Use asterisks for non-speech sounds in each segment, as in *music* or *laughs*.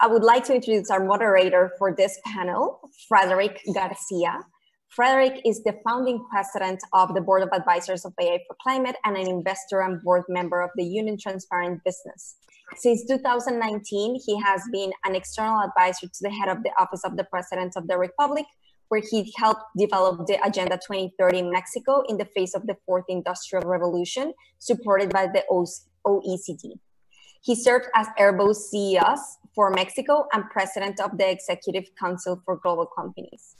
I would like to introduce our moderator for this panel, Frederick Garcia. Frederick is the founding president of the Board of Advisors of AI for Climate and an investor and board member of the Union Transparent Business. Since 2019, he has been an external advisor to the head of the Office of the President of the Republic, where he helped develop the Agenda 2030 in Mexico in the face of the fourth industrial revolution, supported by the OECD. He served as Airbus CEOs for Mexico and president of the Executive Council for Global Companies.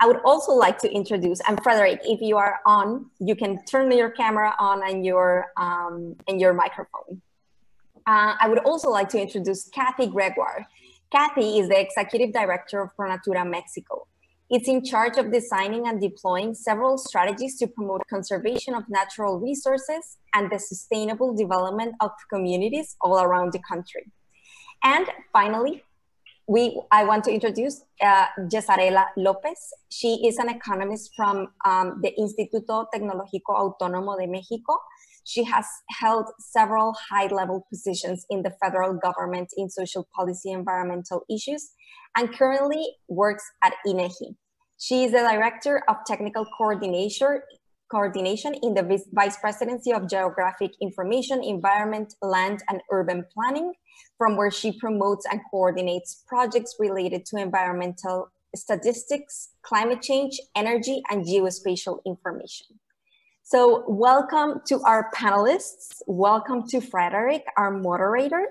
I would also like to introduce, and Frederick, if you are on, you can turn your camera on and your, um, and your microphone. Uh, I would also like to introduce Kathy Gregoire. Kathy is the Executive Director of Pronatura Mexico. It's in charge of designing and deploying several strategies to promote conservation of natural resources and the sustainable development of communities all around the country. And finally, we, I want to introduce uh, Yesarela Lopez. She is an economist from um, the Instituto Tecnológico Autónomo de México. She has held several high-level positions in the federal government in social policy environmental issues and currently works at INEGI. She is the Director of Technical Coordination, coordination in the Vice Presidency of Geographic Information, Environment, Land, and Urban Planning, from where she promotes and coordinates projects related to environmental statistics, climate change, energy, and geospatial information. So welcome to our panelists. Welcome to Frederick, our moderator.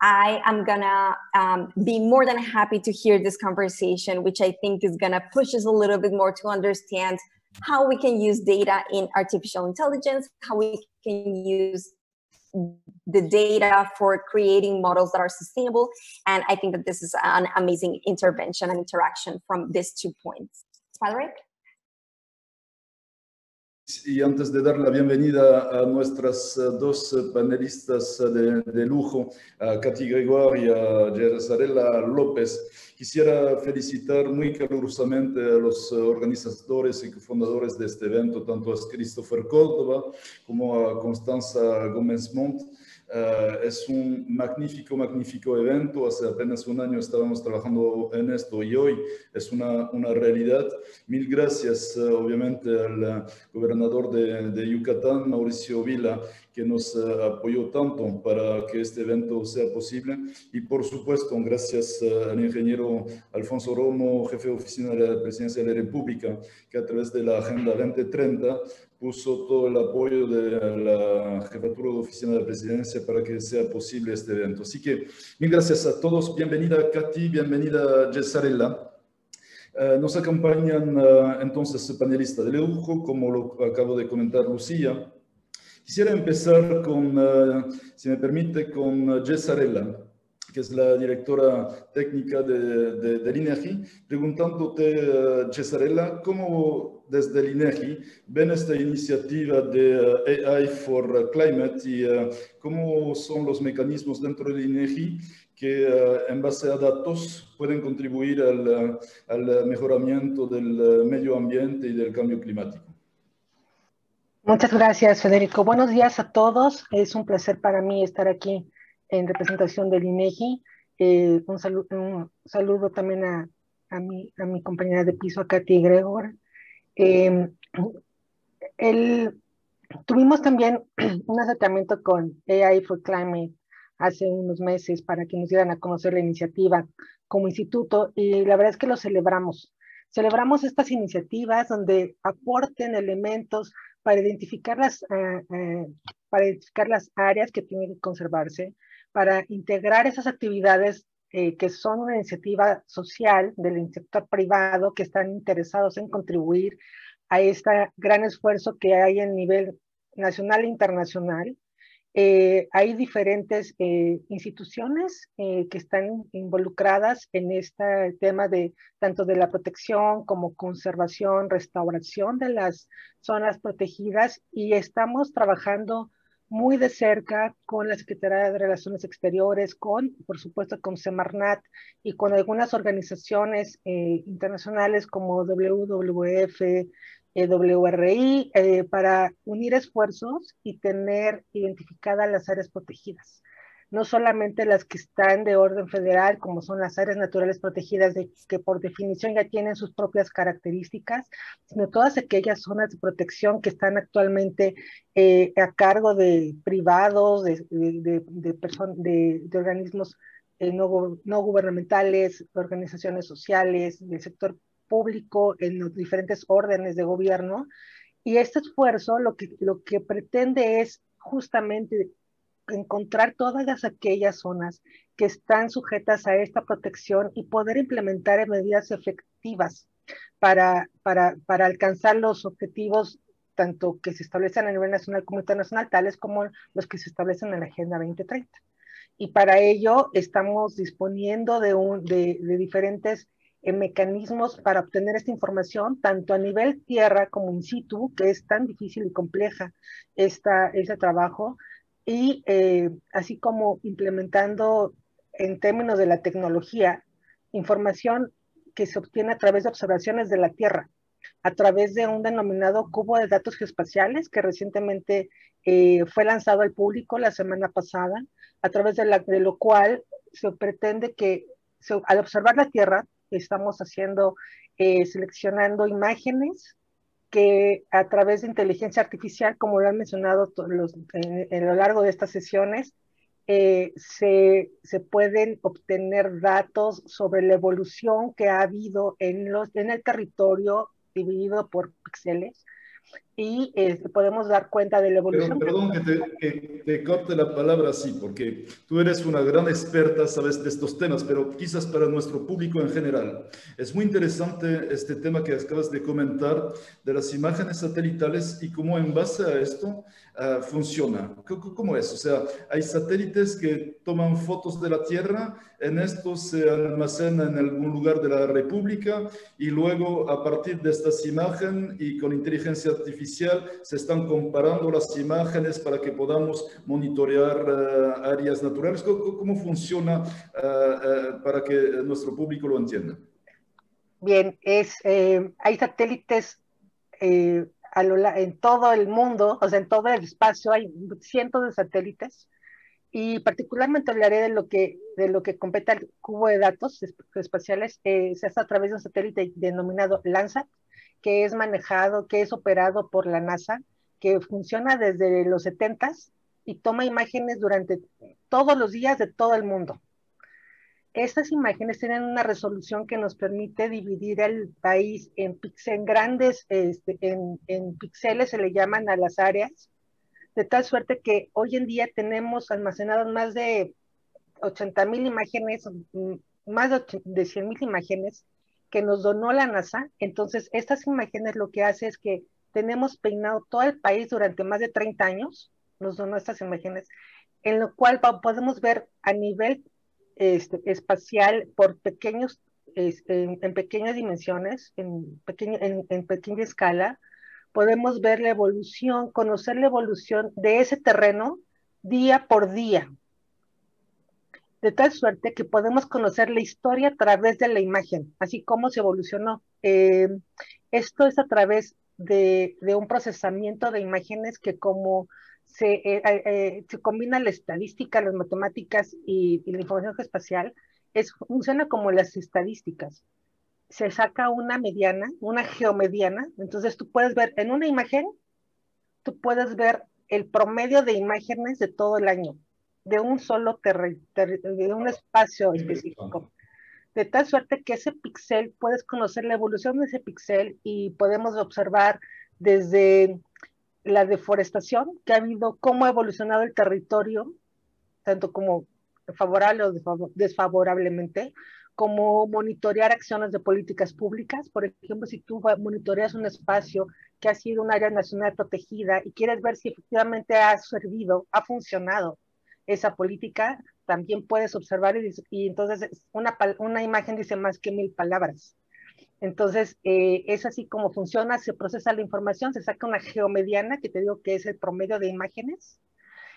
I am gonna um, be more than happy to hear this conversation, which I think is gonna push us a little bit more to understand how we can use data in artificial intelligence, how we can use the data for creating models that are sustainable. And I think that this is an amazing intervention and interaction from these two points. Frederick? Y antes de dar la bienvenida a nuestras eh, dos panelistas eh, de, de lujo, a Katy Gregoire y a Yerzarela López, quisiera felicitar muy calurosamente a los organizadores y fundadores de este evento, tanto a Christopher Córdoba como a Constanza Gómez Montt, Uh, es un magnífico, magnífico evento. Hace apenas un año estábamos trabajando en esto y hoy es una, una realidad. Mil gracias, uh, obviamente, al uh, gobernador de, de, Yucatán, Mauricio Vila, que nos apoyó tanto para que este evento sea posible. Y por supuesto, gracias al ingeniero Alfonso Romo, jefe de oficina de la Presidencia de la República, que a través de la Agenda 2030 puso todo el apoyo de la jefatura de oficina de presidencia para que sea posible este evento. Así que mil gracias a todos. Bienvenida Katy, bienvenida Jessarella. Uh, nos acompañan uh, entonces panelistas de lujo, como lo acabo de comentar Lucía. Quisiera empezar con, uh, si me permite, con Jessarella que es la directora técnica de, de, del INEGI, preguntándote, uh, Cesarella, ¿cómo desde el INEGI ven esta iniciativa de uh, AI for Climate y uh, cómo son los mecanismos dentro del INEGI que en base a datos pueden contribuir al, al mejoramiento del medio ambiente y del cambio climático? Muchas gracias, Federico. Buenos días a todos. Es un placer para mí estar aquí en representación del INEGI. Eh, un, saludo, saludo también a, a, mi, a mi compañera de piso, a Katy Gregor. Eh, tuvimos también *clears throat* un acercamiento con AI for Climate hace unos meses para que nos dieran a conocer la iniciativa como instituto y la verdad es que lo celebramos. Celebramos estas iniciativas donde aporten elementos para identificar las, uh, uh, para identificar las áreas que tienen que conservarse, para integrar esas actividades eh, que son una iniciativa social del sector privado que están interesados en contribuir a este gran esfuerzo que hay a nivel nacional e internacional. Eh, hay diferentes eh, instituciones eh, que están involucradas en este tema de tanto de la protección como conservación, restauración de las zonas protegidas y estamos trabajando muy de cerca con la Secretaría de Relaciones Exteriores, con, por supuesto, con Semarnat y con algunas organizaciones eh, internacionales como WWF, eh, WRI, eh, para unir esfuerzos y tener identificadas las áreas protegidas. No solamente las que están de orden federal, como son las áreas naturales protegidas, que por definición ya tienen sus propias características, sino todas aquellas zonas de protección que están actualmente eh, a cargo de privados, de, de, de organismos eh, no, no, gubernamentales, organizaciones sociales, del sector público, en los diferentes órdenes de gobierno. Y este esfuerzo lo que, lo que pretende es justamente encontrar todas aquellas zonas que están sujetas a esta protección y poder implementar medidas efectivas para, para, para alcanzar los objetivos tanto que se establecen a nivel nacional como internacional, tales como los que se establecen en la Agenda 2030. Y para ello estamos disponiendo de, un, de, diferentes eh, mecanismos para obtener esta información, tanto a nivel tierra como in situ, que es tan difícil y compleja esta, ese trabajo, y eh, así como implementando en términos de la tecnología información que se obtiene a través de observaciones de la Tierra, a través de un denominado cubo de datos geoespaciales que recientemente eh, fue lanzado al público la semana pasada, a través de, lo cual se pretende que al observar la Tierra, estamos haciendo, eh, seleccionando imágenes que a través de inteligencia artificial, como lo han mencionado los, en, lo largo de estas sesiones, eh, se, se, pueden obtener datos sobre la evolución que ha habido en, los, en el territorio dividido por píxeles y eh, podemos dar cuenta de la evolución. perdón que te, que corte la palabra así, porque tú eres una gran experta, sabes, de estos temas, pero quizás para nuestro público en general. Es muy interesante este tema que acabas de comentar de las imágenes satelitales y cómo en base a esto uh, funciona. ¿Cómo es? O sea, hay satélites que toman fotos de la Tierra, en esto se almacenan en algún lugar de la República y luego a partir de estas imágenes y con inteligencia artificial, se están comparando las imágenes para que podamos monitorear eh, áreas naturales. ¿Cómo, funciona eh, eh, para que nuestro público lo entienda? Bien, es, hay satélites en todo el mundo, o sea, en todo el espacio hay cientos de satélites y particularmente hablaré de lo que, de lo que compete al cubo de datos espaciales, se hace a través de un satélite denominado Landsat, que es manejado, que es operado por la NASA, que funciona desde los 70 y toma imágenes durante todos los días de todo el mundo. Estas imágenes tienen una resolución que nos permite dividir el país en, en grandes, este, en, píxeles se le llaman a las áreas, de tal suerte que hoy en día tenemos almacenadas más de 80 mil imágenes, mm, más de 100 mil imágenes que nos donó la NASA. Entonces, estas imágenes lo que hace es que tenemos peinado todo el país durante más de 30 años, nos donó estas imágenes, en lo cual podemos ver a nivel este, espacial por pequeños, en, pequeñas dimensiones, en, pequeño, en pequeña escala, podemos ver la evolución, conocer la evolución de ese terreno día por día, de tal suerte que podemos conocer la historia a través de la imagen, así como se evolucionó. Eh, esto es a través de, un procesamiento de imágenes que como se, eh, eh, se combina la estadística, las matemáticas y, la información espacial, es, funciona como las estadísticas. Se saca una mediana, una geomediana, entonces tú puedes ver en una imagen, tú puedes ver el promedio de imágenes de todo el año de un solo de un espacio específico. De tal suerte que ese píxel, puedes conocer la evolución de ese píxel y podemos observar desde la deforestación que ha habido, cómo ha evolucionado el territorio, tanto como favorable o desfavorablemente, como monitorear acciones de políticas públicas. Por ejemplo, si tú monitoreas un espacio que ha sido un área nacional protegida y quieres ver si efectivamente ha servido, ha funcionado esa política, también puedes observar y, entonces una, una imagen dice más que mil palabras. Entonces, eh, es así como funciona, se procesa la información, se saca una geomediana, que te digo que es el promedio de imágenes,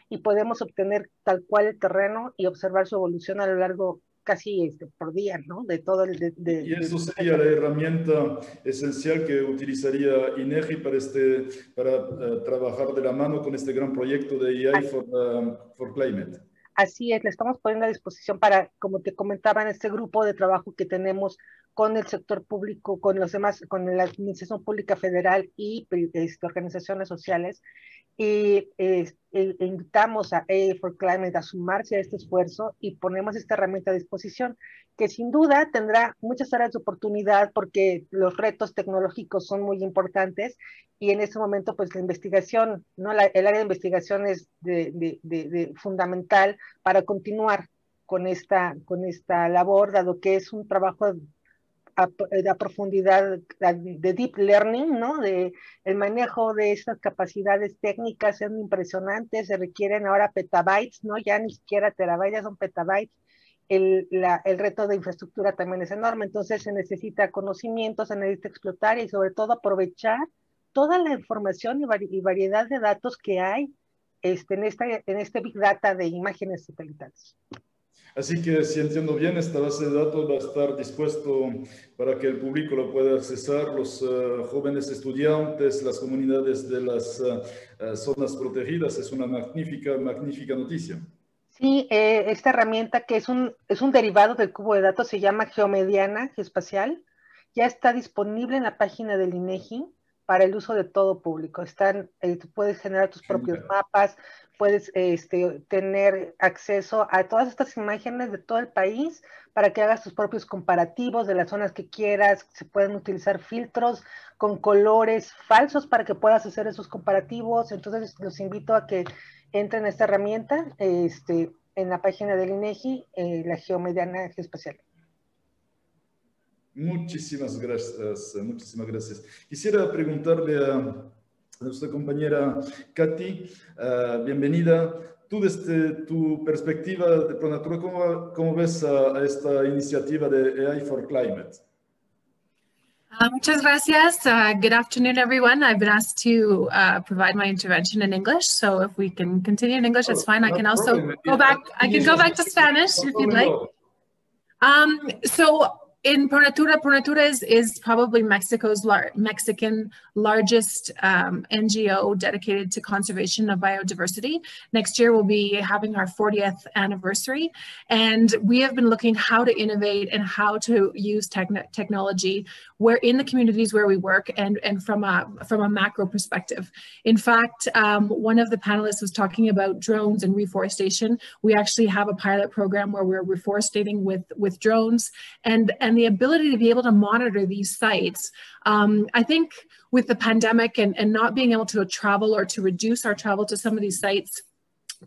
y podemos obtener tal cual el terreno y observar su evolución a lo largo casi este, por día, ¿no? De todo el... De, y eso sería la herramienta esencial que utilizaría INEGI para, este, para eh, trabajar de la mano con este gran proyecto de AI for, um, for Climate. Así es, le estamos poniendo a disposición para, como te comentaba, en este grupo de trabajo que tenemos con el sector público, con los demás, con la Administración Pública Federal y este, organizaciones sociales, y eh, invitamos a AA for Climate a sumarse a este esfuerzo y ponemos esta herramienta a disposición, que sin duda tendrá muchas áreas de oportunidad porque los retos tecnológicos son muy importantes y en este momento pues la investigación, ¿no? el área de investigación es de, fundamental para continuar con esta, con esta labor, dado que es un trabajo de profundidad de deep learning, ¿no? De el manejo de estas capacidades técnicas son impresionantes, se requieren ahora petabytes, ¿no? Ya ni siquiera terabytes, son petabytes. El, la, el reto de infraestructura también es enorme, entonces se necesita conocimiento, se necesita explotar y sobre todo aprovechar toda la información y, variedad de datos que hay este, en, esta, en este Big Data de imágenes satelitales. Así que si entiendo bien, esta base de datos va a estar dispuesto para que el público lo pueda accesar, los eh, jóvenes estudiantes, las comunidades de las eh, eh, zonas protegidas. Es una magnífica, magnífica noticia. Sí, esta herramienta que es un, es un derivado del cubo de datos se llama Geomediana Geoespacial. Ya está disponible en la página del INEGI para el uso de todo público. Están, tú puedes generar tus propios mapas, puedes este, tener acceso a todas estas imágenes de todo el país para que hagas tus propios comparativos de las zonas que quieras. Se pueden utilizar filtros con colores falsos para que puedas hacer esos comparativos. Entonces, los invito a que entren a esta herramienta este, en la página del INEGI, eh, la Geomediana Geoespacial. Muchísimas gracias, muchísimas gracias. Quisiera preguntarle a nuestra compañera Katy, uh, bienvenida. Tú desde tu perspectiva de Pronatura, ¿cómo, cómo ves a, esta iniciativa de AI for Climate? Uh, muchas gracias. Uh, good afternoon, everyone. I've been asked to uh, provide my intervention in English, so if we can continue in English, that's oh, fine. I can also go back. I can go back to Spanish if you'd like. Um, so in Pronatura, Pronatura is, is probably Mexico's lar Mexican largest um, NGO dedicated to conservation of biodiversity. Next year, we'll be having our 40th anniversary. And we have been looking how to innovate and how to use technology where in the communities where we work and, and from, a, from a macro perspective. In fact, um, one of the panelists was talking about drones and reforestation. We actually have a pilot program where we're reforestating with, with drones and, and the ability to be able to monitor these sites. Um, I think with the pandemic and, and not being able to travel or to reduce our travel to some of these sites,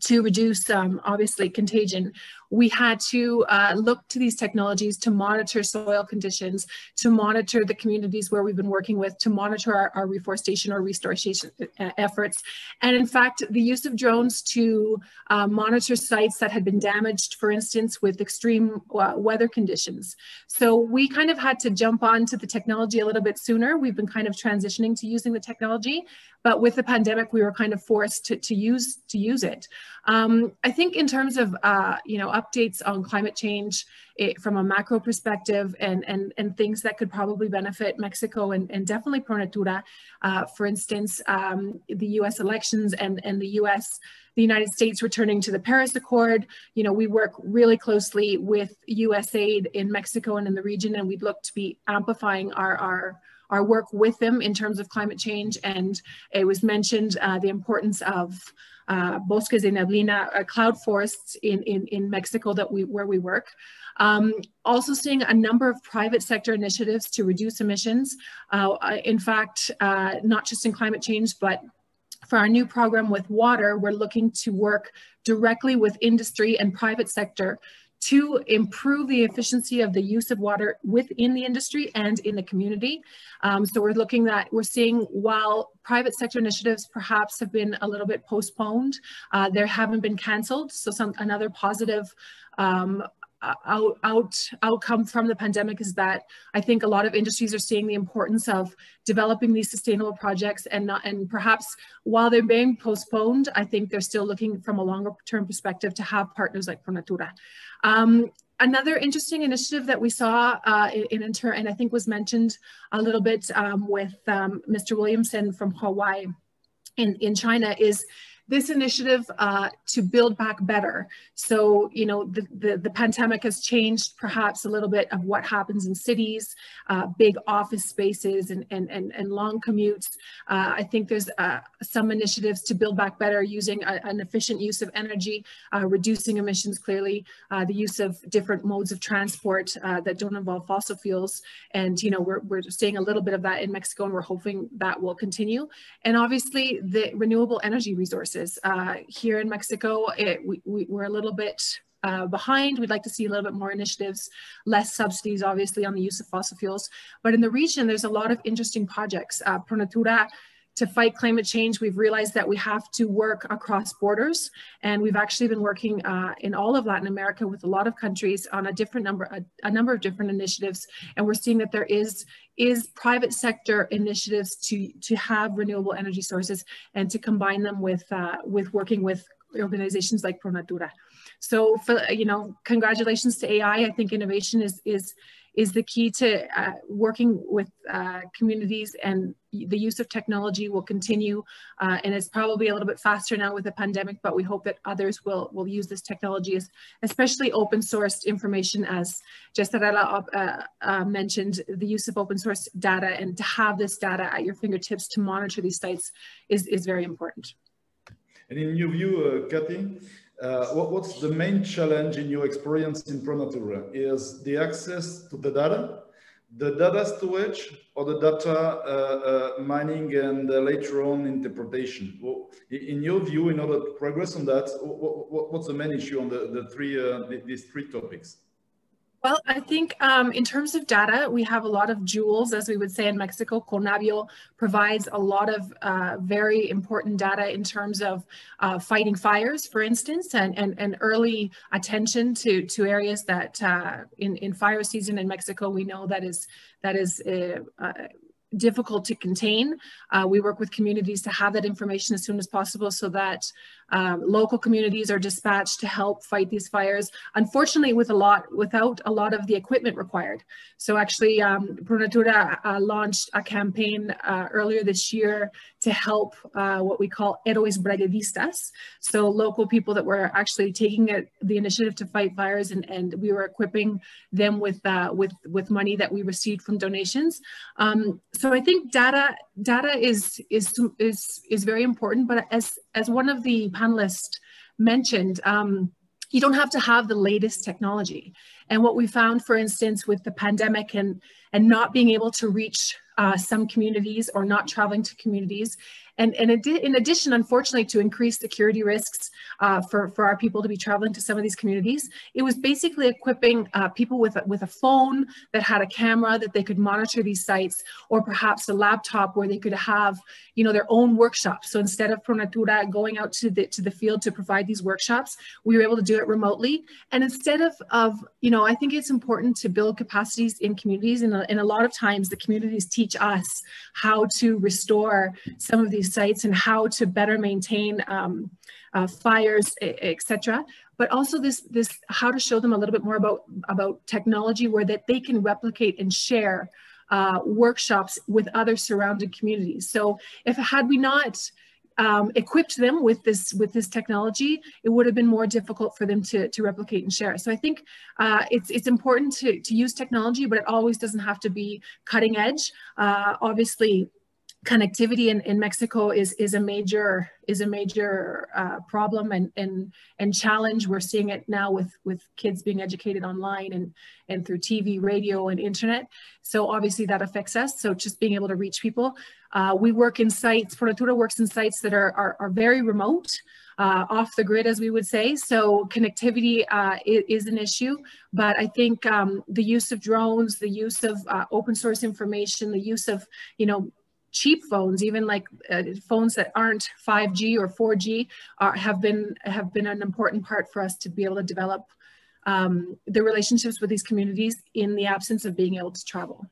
to reduce um, obviously contagion we had to uh, look to these technologies to monitor soil conditions, to monitor the communities where we've been working with, to monitor our, our reforestation or restoration uh, efforts. And in fact, the use of drones to uh, monitor sites that had been damaged, for instance, with extreme uh, weather conditions. So we kind of had to jump onto the technology a little bit sooner. We've been kind of transitioning to using the technology, but with the pandemic, we were kind of forced to, to use to use it. Um, I think in terms of uh, you know updates on climate change it, from a macro perspective and, and, and things that could probably benefit Mexico and, and definitely Pronatura. Uh, for instance, um, the US elections and, and the US, the United States returning to the Paris Accord. You know, we work really closely with USAID in Mexico and in the region, and we'd look to be amplifying our, our our work with them in terms of climate change. And it was mentioned uh, the importance of uh, bosques de neblina, uh, cloud forests in, in, in Mexico that we, where we work. Um, also seeing a number of private sector initiatives to reduce emissions. Uh, in fact, uh, not just in climate change, but for our new program with water, we're looking to work directly with industry and private sector to improve the efficiency of the use of water within the industry and in the community. Um, so we're looking at, we're seeing while private sector initiatives perhaps have been a little bit postponed, uh, there haven't been canceled. So some another positive um, out, out outcome from the pandemic is that I think a lot of industries are seeing the importance of developing these sustainable projects and not and perhaps while they're being postponed, I think they're still looking from a longer term perspective to have partners like Pronatura. Um, another interesting initiative that we saw uh, in, in and I think was mentioned a little bit um, with um, Mr. Williamson from Hawaii in, in China is this initiative uh, to build back better. So, you know, the, the, the, pandemic has changed perhaps a little bit of what happens in cities, uh, big office spaces and, and, and, and long commutes. Uh, I think there's uh, some initiatives to build back better using a, an efficient use of energy, uh, reducing emissions clearly, uh, the use of different modes of transport that don't involve fossil fuels. And, you know, we're, we're seeing a little bit of that in Mexico and we're hoping that will continue. And obviously the renewable energy resources uh, here in Mexico, it, we, we, we're a little bit uh, behind. We'd like to see a little bit more initiatives, less subsidies, obviously, on the use of fossil fuels. But in the region, there's a lot of interesting projects. Uh, Pronatura to fight climate change, we've realized that we have to work across borders. And we've actually been working uh, in all of Latin America with a lot of countries on a different number, a, a, number of different initiatives. And we're seeing that there is, is private sector initiatives to, to have renewable energy sources and to combine them with, uh, with working with organizations like Pronatura. So, for, you know, congratulations to AI. I think innovation is, is, is the key to uh, working with uh, communities and the use of technology will continue uh, and it's probably a little bit faster now with the pandemic but we hope that others will will use this technology as especially open sourced information as Jessarela uh, uh, mentioned the use of open source data and to have this data at your fingertips to monitor these sites is, is very important. And in your view, uh, Kathy, uh, what, what's the main challenge in your experience in ProNatura? Is the access to the data, the data storage, or the data uh, uh, mining and uh, later on interpretation? Well, in your view, in order to progress on that, what, what's the main issue on the, the three, uh, these three topics? Well, I think um, in terms of data, we have a lot of jewels, as we would say in Mexico. Conavio provides a lot of uh, very important data in terms of uh, fighting fires, for instance, and, and, and early attention to, to areas that uh, in, in fire season in Mexico, we know that is, that is uh, uh, difficult to contain. Uh, we work with communities to have that information as soon as possible so that um, local communities are dispatched to help fight these fires. Unfortunately, with a lot, without a lot of the equipment required. So actually, um, Pronatura uh, launched a campaign uh, earlier this year to help uh, what we call héroes brigadistas. So local people that were actually taking it, the initiative to fight fires and, and we were equipping them with, uh, with, with money that we received from donations. Um, so I think data data is is is is very important. But as as one of the panelists mentioned, um, you don't have to have the latest technology. And what we found, for instance, with the pandemic and and not being able to reach uh, some communities or not traveling to communities and, and in addition, unfortunately, to increase security risks uh, for, for our people to be traveling to some of these communities, it was basically equipping uh, people with a, with a phone that had a camera that they could monitor these sites, or perhaps a laptop where they could have, you know, their own workshops. So instead of Pronatura going out to the, to the field to provide these workshops, we were able to do it remotely. And instead of, of you know, I think it's important to build capacities in communities. And and a lot of times the communities teach us how to restore some of these these sites and how to better maintain um, uh, fires, etc. But also this, this how to show them a little bit more about, about technology where that they can replicate and share uh, workshops with other surrounding communities. So if had we not um, equipped them with this with this technology, it would have been more difficult for them to, to replicate and share. So I think uh, it's it's important to, to use technology, but it always doesn't have to be cutting edge. Uh, obviously, connectivity in, in Mexico is is a major is a major uh, problem and and and challenge. We're seeing it now with with kids being educated online and and through TV, radio, and internet. So obviously that affects us. So just being able to reach people. Uh, we work in sites. Pronatura works in sites that are are, are very remote. Uh, off the grid, as we would say. So connectivity uh, is, is, an issue, but I think um, the use of drones, the use of uh, open source information, the use of, you know, cheap phones, even like uh, phones that aren't 5G or 4G, are, have been have been an important part for us to be able to develop um, the relationships with these communities in the absence of being able to travel.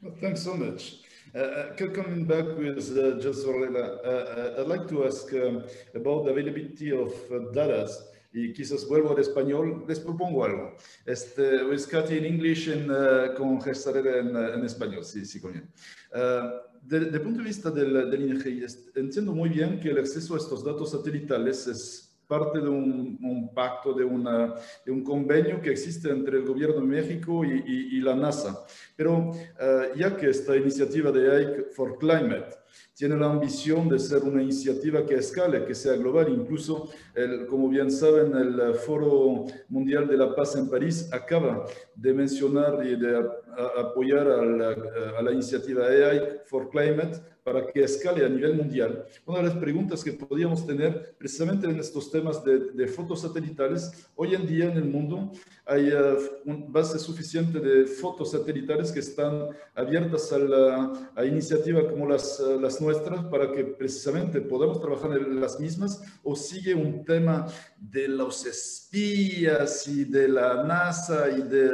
Well, thanks so much. Uh, uh coming back with uh, just uh, uh, I'd like to ask um, about the availability of uh, data y quizás vuelvo al español, les propongo algo. Este, with Katy in English and uh, con Gestarera en, en español, si, si conviene. Uh, desde el punto de vista del, del INEGI, entiendo muy bien que el acceso a estos datos satelitales es parte de un, pacto, de, una, de, un convenio que existe entre el gobierno de México y, y, la NASA. Pero uh, ya que esta iniciativa de AI for Climate tiene la ambición de ser una iniciativa que escale, que sea global. Incluso, el, como bien saben, el Foro Mundial de la Paz en París acaba de mencionar y de apoyar a la, a la iniciativa AI for Climate para que escale a nivel mundial. Una de las preguntas que podríamos tener precisamente en estos temas de, de fotos satelitales, hoy en día en el mundo hay uh, un base suficiente de fotos satelitales que están abiertas a, la, a iniciativas como las, uh, las nuestras para que precisamente podamos trabajar en las mismas o sigue un tema de los espías y de la NASA y de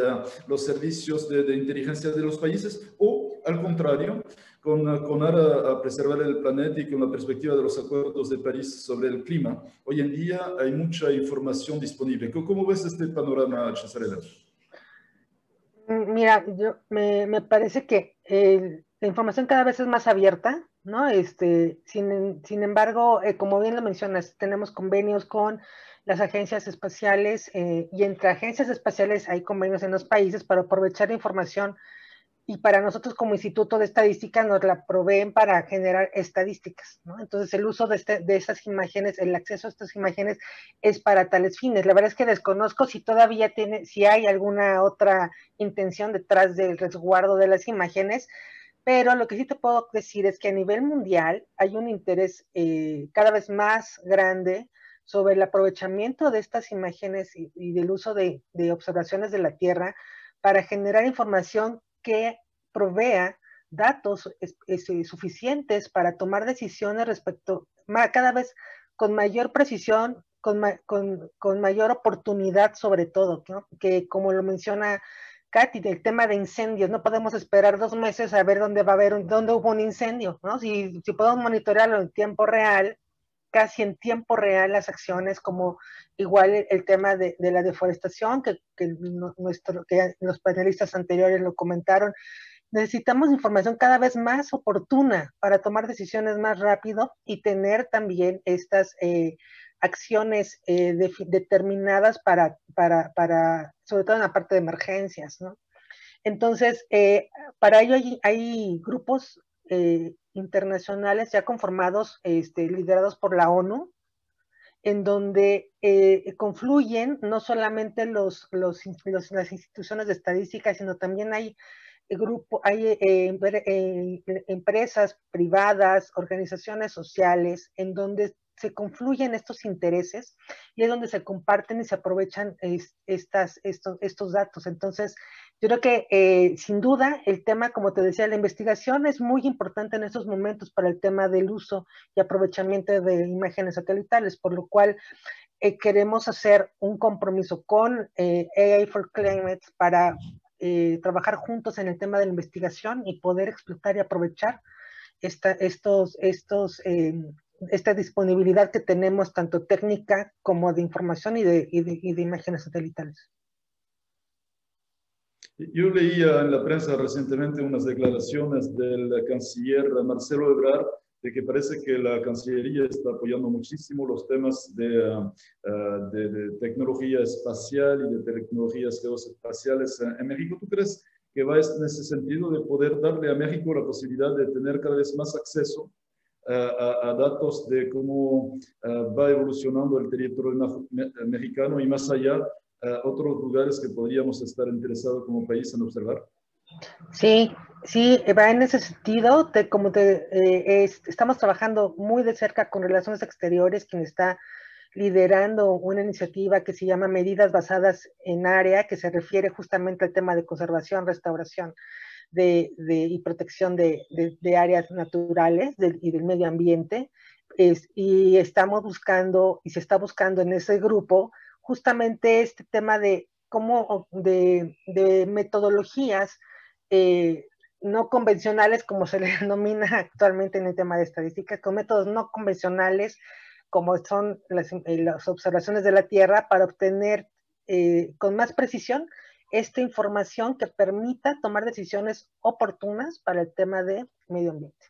los servicios de, de inteligencia de los países o al contrario, con, con ara a preservar el planeta y con la perspectiva de los acuerdos de París sobre el clima. Hoy en día hay mucha información disponible. ¿Cómo ves este panorama, Cesarela? Mm, mira, yo, me, me parece que eh, la información cada vez es más abierta, ¿no? Este, sin, embargo, eh, como bien lo mencionas, tenemos convenios con las agencias espaciales eh, y entre agencias espaciales hay convenios en los países para aprovechar información y para nosotros como Instituto de Estadística nos la proveen para generar estadísticas. Entonces el uso de, este, de esas imágenes, el acceso a estas imágenes es para tales fines. La verdad es que desconozco si todavía tiene, si hay alguna otra intención detrás del resguardo de las imágenes, pero lo que sí te puedo decir es que a nivel mundial hay un interés eh, cada vez más grande sobre el aprovechamiento de estas imágenes y, del uso de, observaciones de la Tierra para generar información que provea datos este, suficientes para tomar decisiones respecto, cada vez con mayor precisión, con, mayor oportunidad sobre todo, que como lo menciona Katy, del tema de incendios, no podemos esperar dos meses a ver dónde va a haber, dónde hubo un incendio, ¿no? Si, si podemos monitorearlo en tiempo real, casi en tiempo real las acciones, como igual el, tema de, la deforestación, que, nuestro, que los panelistas anteriores lo comentaron. Necesitamos información cada vez más oportuna para tomar decisiones más rápido y tener también estas eh, acciones eh, determinadas para, para, para, sobre todo en la parte de emergencias, ¿no? Entonces, eh, para ello hay, hay grupos internacionales ya conformados, este, liderados por la ONU, en donde eh, confluyen no solamente los, los, las instituciones de estadística, sino también hay grupo, hay eh, eh, empresas privadas, organizaciones sociales, en donde se confluyen estos intereses y es donde se comparten y se aprovechan estas, estos, estos datos. Entonces, yo creo que eh, sin duda el tema, como te decía, la investigación es muy importante en estos momentos para el tema del uso y aprovechamiento de imágenes satelitales, por lo cual eh, queremos hacer un compromiso con eh, AI for Climate para trabajar juntos en el tema de la investigación y poder explotar y aprovechar esta, estos, estos, esta disponibilidad que tenemos tanto técnica como de información y de, y de, y de imágenes satelitales. Yo leía en la prensa recientemente unas declaraciones del canciller Marcelo Ebrard de que parece que la Cancillería está apoyando muchísimo los temas de, ah, ah, de, tecnología espacial y de tecnologías geoespaciales en México. ¿Tú crees que va en ese sentido de poder darle a México la posibilidad de tener cada vez más acceso a, a, datos de cómo ah, va evolucionando el territorio mexicano y más allá otros lugares que podríamos estar interesados como país en observar? Sí, sí, va en ese sentido. Te, como te, eh, estamos trabajando muy de cerca con Relaciones Exteriores, quien está liderando una iniciativa que se llama Medidas Basadas en Área, que se refiere justamente al tema de conservación, restauración de, de y protección de, de, áreas naturales y del medio ambiente. Es, y estamos buscando, y se está buscando en ese grupo, justamente este tema de cómo, de, metodologías eh, no convencionales, como se *laughs* le denomina actualmente en el tema de estadística, con métodos no convencionales, como son las, eh, observaciones de la Tierra, para obtener eh, con más precisión esta información que permita tomar decisiones oportunas para el tema de medio ambiente.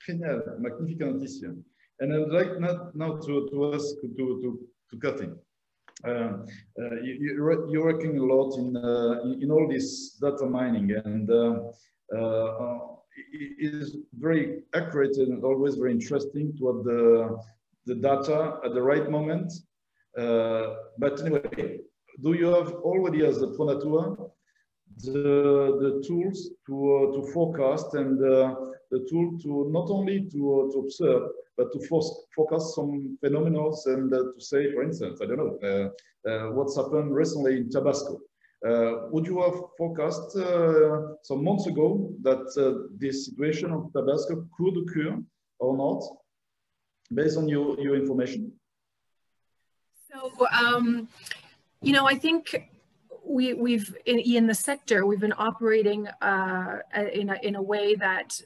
Génial, magnifica noticia. And I'd like not, now to, ask to, to, to you, are working a lot in, uh, in, in all this data mining and uh, uh, it is very accurate and always very interesting to have the, the data at the right moment. But anyway, do you have already as a Pronatura the, the tools to, to forecast and the tool to not only to, to observe, but to focus some phenomena and uh, to say, for instance, I don't know, uh, uh, what's happened recently in Tabasco. Uh, would you have forecast uh, some months ago that uh, this situation of Tabasco could occur or not, based on your, your information? So, um, you know, I think we, we've in, in, the sector we've been operating uh, in a in a way that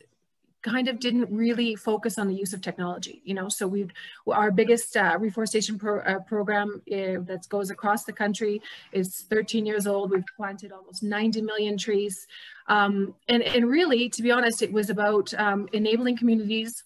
kind of didn't really focus on the use of technology, you know, so we our biggest uh, reforestation pro, uh, program uh, that goes across the country is 13 years old. We've planted almost 90 million trees. Um, and, and really, to be honest, it was about um, enabling communities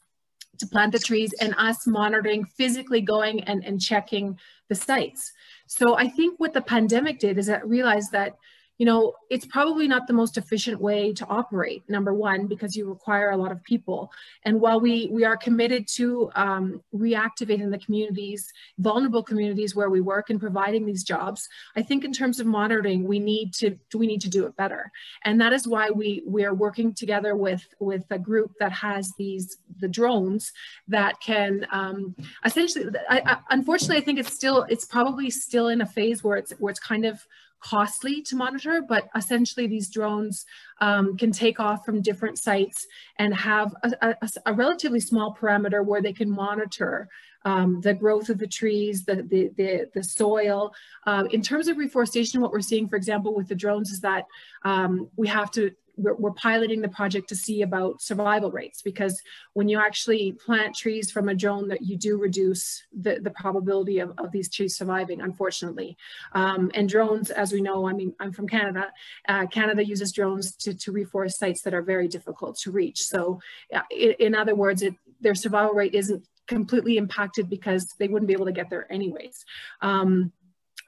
to plant the trees and us monitoring, physically going and, and checking the sites. So I think what the pandemic did is that realized that you know, it's probably not the most efficient way to operate, number one, because you require a lot of people. And while we, we are committed to um, reactivating the communities, vulnerable communities where we work and providing these jobs, I think in terms of monitoring, we need to, we need to do it better. And that is why we, we are working together with, with a group that has these, the drones that can um, essentially, I, I, unfortunately, I think it's still, it's probably still in a phase where it's, where it's kind of costly to monitor, but essentially these drones um, can take off from different sites and have a, a, a relatively small parameter where they can monitor um, the growth of the trees, the, the, the, the soil. Uh, in terms of reforestation, what we're seeing, for example, with the drones is that um, we have to we're, we're, piloting the project to see about survival rates because when you actually plant trees from a drone that you do reduce the, the probability of, of these trees surviving unfortunately. Um, and drones as we know I mean I'm from Canada uh, Canada uses drones to, to reforest sites that are very difficult to reach. So uh, in, in, other words it, their survival rate isn't completely impacted because they wouldn't be able to get there anyways. Um,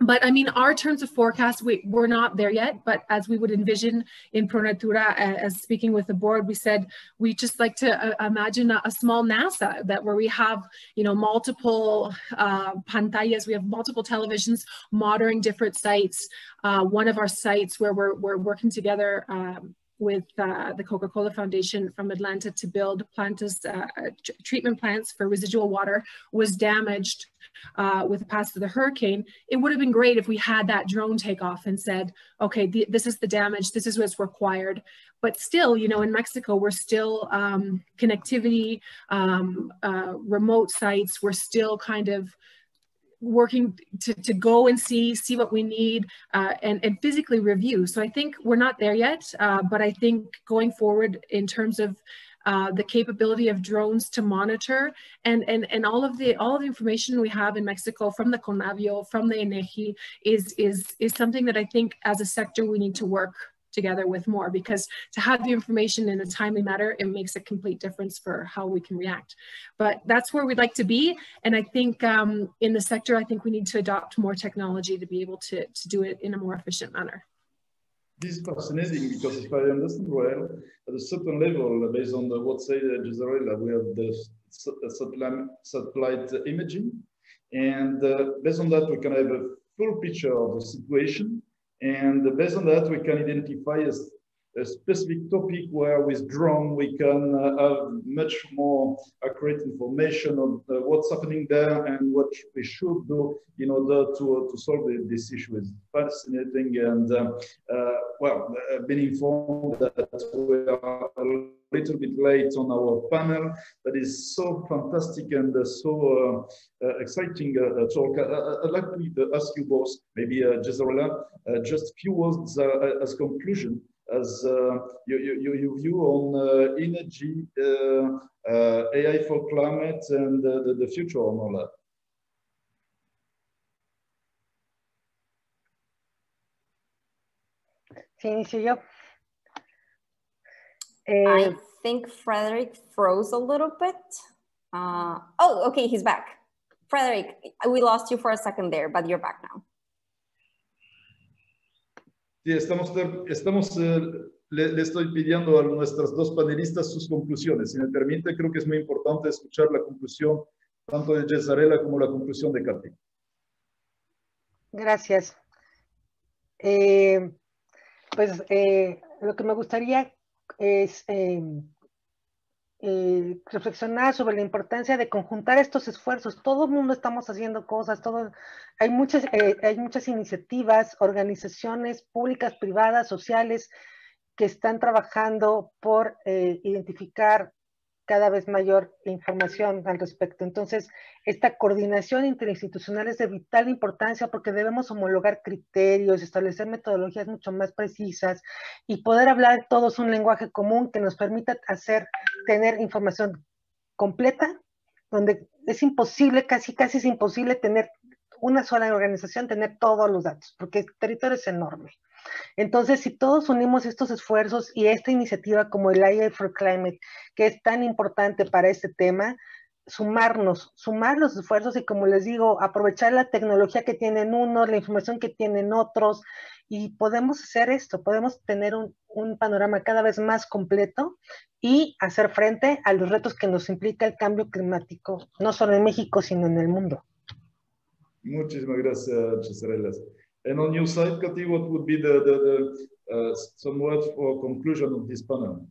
but I mean, our terms of forecast, we, we're not there yet, but as we would envision in Pronatura, as speaking with the board, we said, we just like to uh, imagine a, a, small NASA that where we have, you know, multiple uh, pantallas, we have multiple televisions monitoring different sites. Uh, one of our sites where we're, we're working together um, with uh, the Coca-Cola Foundation from Atlanta to build plantas, uh, treatment plants for residual water was damaged uh, with the pass of the hurricane. It would have been great if we had that drone take off and said, okay, th this is the damage, this is what's required. But still, you know, in Mexico, we're still um, connectivity, um, uh, remote sites, we're still kind of working to, to go and see see what we need uh, and, and physically review. So i think we're not there yet uh, but i think going forward in terms of uh, the capability of drones to monitor and, and, and all of the all of the information we have in Mexico from the CONAVIO, from the INEGI is, is, is something that I think as a sector we need to work together with more because to have the information in a timely manner, it makes a complete difference for how we can react. But that's where we'd like to be. And I think um, in the sector, I think we need to adopt more technology to be able to, to do it in a more efficient manner. This is fascinating because if I understand well, at a certain level, based on the, what say Jezarela, we have the satellite, satellite imaging. And uh, based on that, we can have a full picture of the situation and based on that, we can identify a, a specific topic where with drone, we can uh, have much more accurate information on uh, what's happening there and what we should do in order to, to solve this issue. It's fascinating and, uh, uh well, I've been informed that we are little bit late on our panel. That is so fantastic and uh, so uh, uh, exciting talk. I, would like to ask you both, maybe uh, just a few words as conclusion as uh, view on uh, energy, uh, AI for climate, and the, the future on all that. Sí, inicio yo. Eh, I think Frederick froze a little bit. Uh, oh, okay, he's back. Frederick, we lost you for a second there, but you're back now. Sí, estamos, estamos eh, le, le, estoy pidiendo a nuestras dos panelistas sus conclusiones. Si me permite, creo que es muy importante escuchar la conclusión tanto de Jezarela como la conclusión de Katy. Gracias. Eh, pues eh, lo que me gustaría es eh, eh, reflexionar sobre la importancia de conjuntar estos esfuerzos. Todo el mundo estamos haciendo cosas, todo, hay, muchas, eh, hay muchas iniciativas, organizaciones públicas, privadas, sociales, que están trabajando por eh, identificar cada vez mayor información al respecto. Entonces, esta coordinación interinstitucional es de vital importancia porque debemos homologar criterios, establecer metodologías mucho más precisas y poder hablar todos un lenguaje común que nos permita hacer, tener información completa, donde es imposible, casi casi es imposible tener una sola organización, tener todos los datos, porque el territorio es enorme. Entonces, si todos unimos estos esfuerzos y esta iniciativa como el AI for Climate, que es tan importante para este tema, sumarnos, sumar los esfuerzos y como les digo, aprovechar la tecnología que tienen unos, la información que tienen otros, y podemos hacer esto, podemos tener un, panorama cada vez más completo y hacer frente a los retos que nos implica el cambio climático, no solo en México, sino en el mundo. Muchísimas gracias, Cesarelas. And on your side, Kati, what would be the, the, the uh, some words for conclusion of this panel?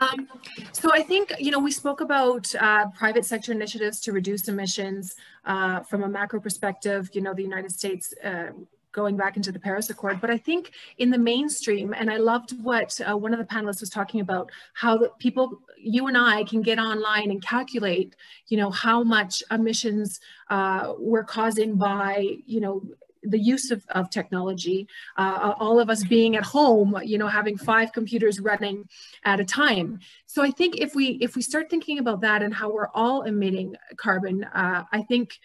Um, so I think, you know, we spoke about uh, private sector initiatives to reduce emissions uh, from a macro perspective, you know, the United States uh, going back into the Paris Accord. But I think in the mainstream, and I loved what uh, one of the panelists was talking about, how the people, you and I can get online and calculate, you know, how much emissions uh, we're causing by, you know, the use of, of technology, uh, all of us being at home, you know, having five computers running at a time. So I think if we if we start thinking about that and how we're all emitting carbon, uh, I think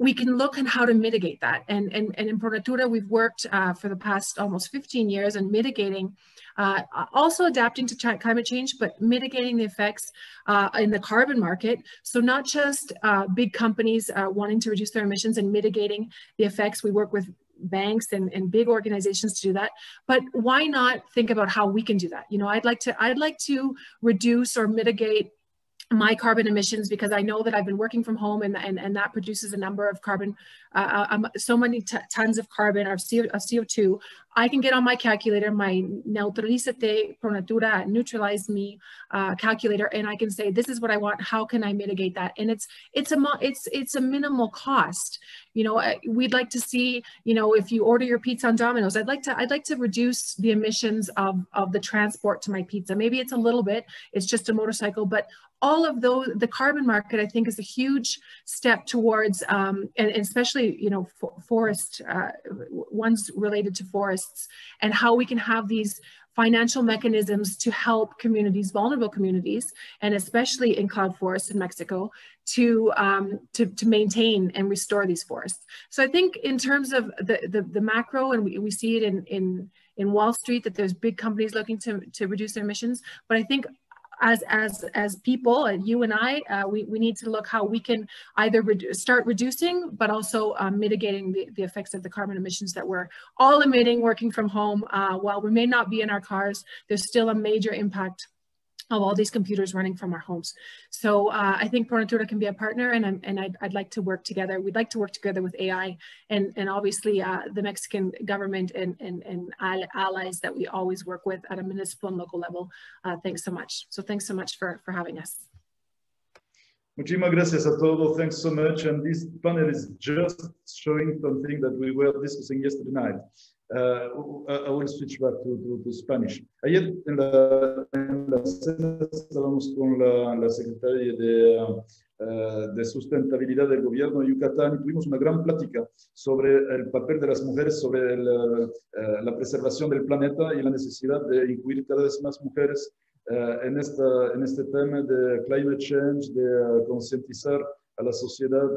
we can look at how to mitigate that. And, and, and in ProNatura, we've worked uh, for the past almost 15 years in mitigating, uh, also adapting to climate change, but mitigating the effects uh, in the carbon market. So not just uh, big companies uh, wanting to reduce their emissions and mitigating the effects. We work with banks and, and big organizations to do that but why not think about how we can do that you know i'd like to i'd like to reduce or mitigate my carbon emissions because I know that I've been working from home and, and, and that produces a number of carbon, uh, um, so many tons of carbon or CO, of CO2. I can get on my calculator, my Neutralizate Pronatura Neutralize Me uh, calculator, and I can say, this is what I want. How can I mitigate that? And it's it's a it's it's a minimal cost. You know, we'd like to see, you know, if you order your pizza on Domino's, I'd like to I'd like to reduce the emissions of of the transport to my pizza. Maybe it's a little bit. It's just a motorcycle, but all of those, the carbon market, I think, is a huge step towards, um, and, and, especially, you know, for, forest, uh, ones related to forests, and how we can have these financial mechanisms to help communities, vulnerable communities, and especially in cloud forests in Mexico, to, um, to, to maintain and restore these forests. So I think in terms of the, the, the macro, and we, we see it in, in, in Wall Street, that there's big companies looking to, to reduce their emissions, but I think as as as people and you and I, uh, we, we need to look how we can either start reducing, but also um, mitigating the, the effects of the carbon emissions that we're all emitting working from home. Uh, while we may not be in our cars, there's still a major impact of all these computers running from our homes. So uh, I think Pronatura can be a partner and, I'm, and I'd, I'd, like to work together. We'd like to work together with AI and, and obviously uh, the Mexican government and, and, and allies that we always work with at a municipal and local level. Uh, thanks so much. So thanks so much for, for having us. Muchísimas gracias a todos. Thanks so much. And this panel is just showing something that we were discussing yesterday night. Uh, I will switch back to, to, to Spanish. Ayer en la, en la cena estábamos con la, la secretaria de, uh, de, sustentabilidad del gobierno de Yucatán y tuvimos una gran plática sobre el papel de las mujeres, sobre el, uh, la preservación del planeta y la necesidad de incluir cada vez más mujeres en, esta, en este tema de climate change, de concientizar a la sociedad,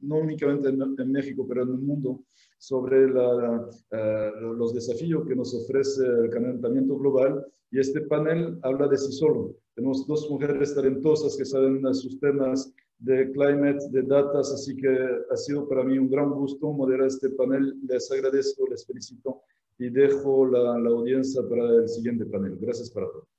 no únicamente en, en México, pero en el mundo, sobre la, uh, los desafíos que nos ofrece el calentamiento global y este panel habla de sí solo, Tenemos dos mujeres talentosas que saben sus temas de climate, de datas, así que ha sido para mí un gran gusto moderar este panel. Les agradezco, les felicito y dejo la, la audiencia para el siguiente panel. Gracias para todos.